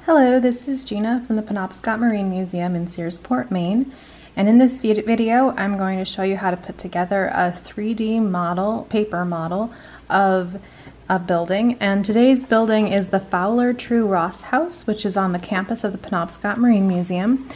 Hello, this is Gina from the Penobscot Marine Museum in Searsport, Maine. And in this video, I'm going to show you how to put together a 3D model, paper model of a building. And today's building is the Fowler True Ross House, which is on the campus of the Penobscot Marine Museum.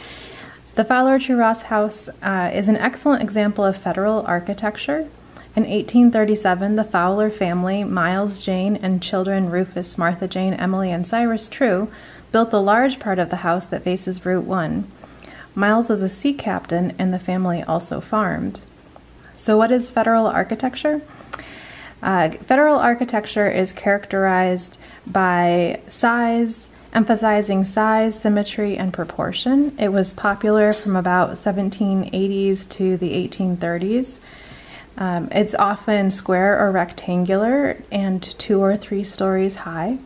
The Fowler True Ross House uh, is an excellent example of federal architecture. In 1837, the Fowler family, Miles Jane and children Rufus, Martha Jane, Emily, and Cyrus True, built the large part of the house that faces Route 1. Miles was a sea captain and the family also farmed. So what is federal architecture? Uh, federal architecture is characterized by size, emphasizing size, symmetry, and proportion. It was popular from about 1780s to the 1830s. Um, it's often square or rectangular and two or three stories high.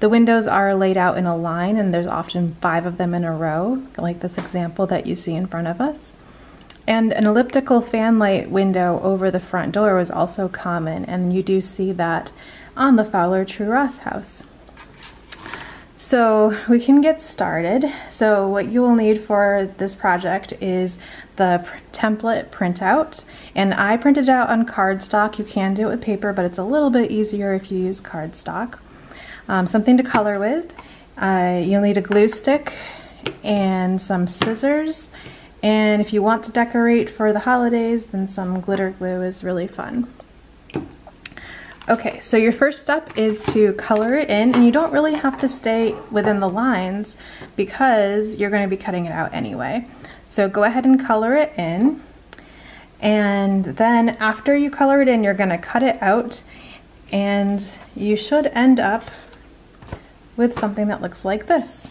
The windows are laid out in a line and there's often five of them in a row, like this example that you see in front of us. And an elliptical fanlight window over the front door was also common, and you do see that on the Fowler True Ross house. So we can get started. So what you will need for this project is the pr template printout. And I printed out on cardstock. You can do it with paper, but it's a little bit easier if you use cardstock um, something to color with. Uh, you'll need a glue stick and some scissors. And if you want to decorate for the holidays, then some glitter glue is really fun. Okay, so your first step is to color it in, and you don't really have to stay within the lines because you're going to be cutting it out anyway. So go ahead and color it in. And then after you color it in, you're going to cut it out, and you should end up with something that looks like this.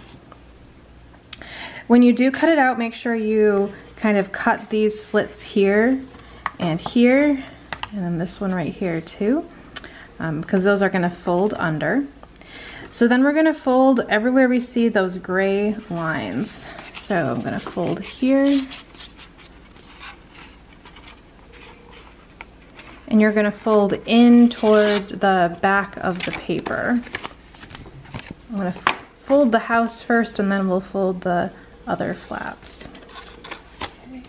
When you do cut it out, make sure you kind of cut these slits here and here, and then this one right here too, because um, those are gonna fold under. So then we're gonna fold everywhere we see those gray lines. So I'm gonna fold here, and you're gonna fold in toward the back of the paper. I'm gonna fold the house first and then we'll fold the other flaps. Okay.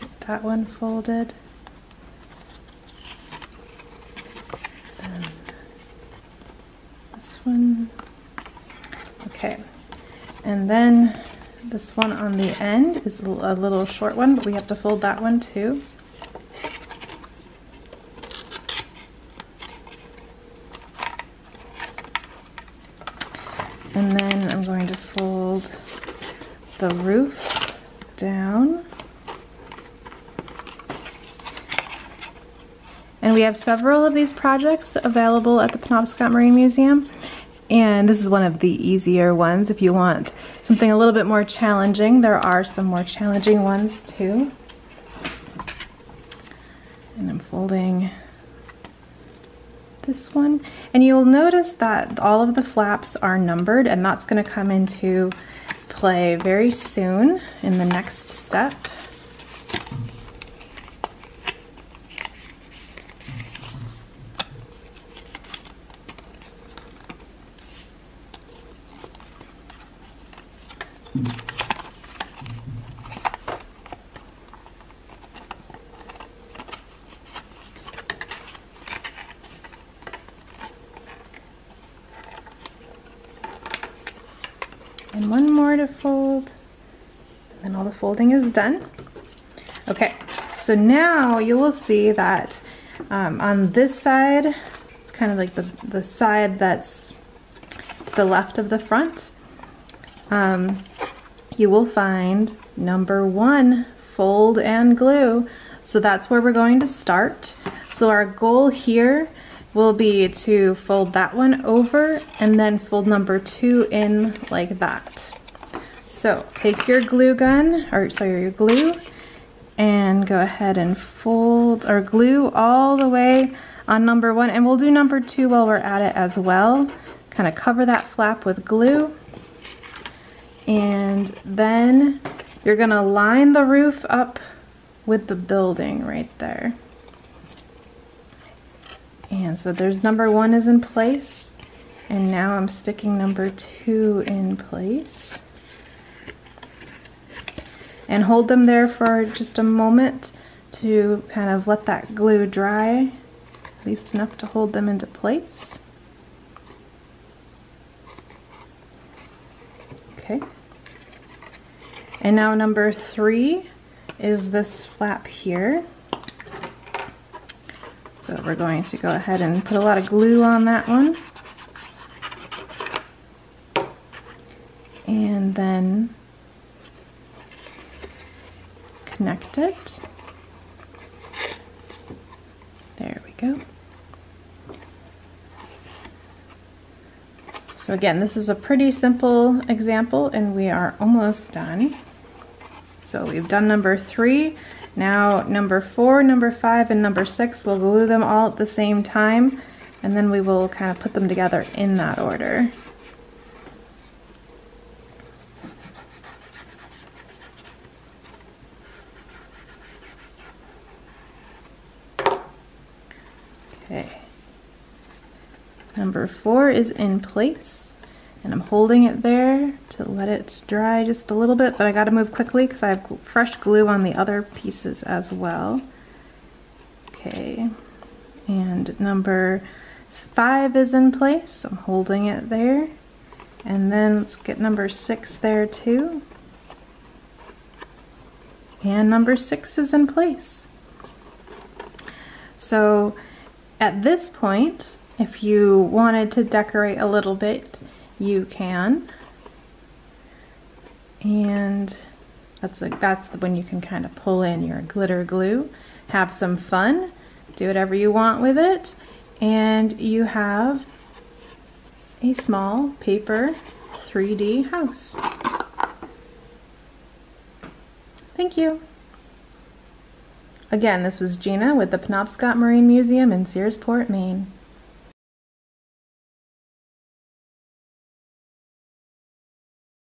Get that one folded. And this one. Okay. And then this one on the end is a little short one, but we have to fold that one too. And then I'm going to fold the roof down. And we have several of these projects available at the Penobscot Marine Museum. And this is one of the easier ones. If you want something a little bit more challenging, there are some more challenging ones too. And I'm folding this one. And you'll notice that all of the flaps are numbered and that's gonna come into play very soon in the next step. and one more to fold. And then all the folding is done. Okay so now you will see that um, on this side it's kind of like the, the side that's the left of the front um, you will find number one fold and glue. So that's where we're going to start. So our goal here will be to fold that one over and then fold number two in like that. So take your glue gun, or sorry, your glue, and go ahead and fold or glue all the way on number one. And we'll do number two while we're at it as well. Kind of cover that flap with glue. And then you're gonna line the roof up with the building right there. And so there's number one is in place. And now I'm sticking number two in place. And hold them there for just a moment to kind of let that glue dry, at least enough to hold them into place. Okay. And now number three is this flap here. So we're going to go ahead and put a lot of glue on that one. And then connect it. There we go. So again, this is a pretty simple example and we are almost done. So we've done number three. Now number four, number five, and number six, we'll glue them all at the same time and then we will kind of put them together in that order. Okay. Number four is in place and I'm holding it there to let it dry just a little bit, but I gotta move quickly because I have fresh glue on the other pieces as well. Okay, and number five is in place. I'm holding it there. And then let's get number six there too. And number six is in place. So at this point, if you wanted to decorate a little bit, you can. And that's like that's when you can kind of pull in your glitter glue, have some fun, do whatever you want with it, and you have a small paper 3D house. Thank you. Again, this was Gina with the Penobscot Marine Museum in Searsport, Maine.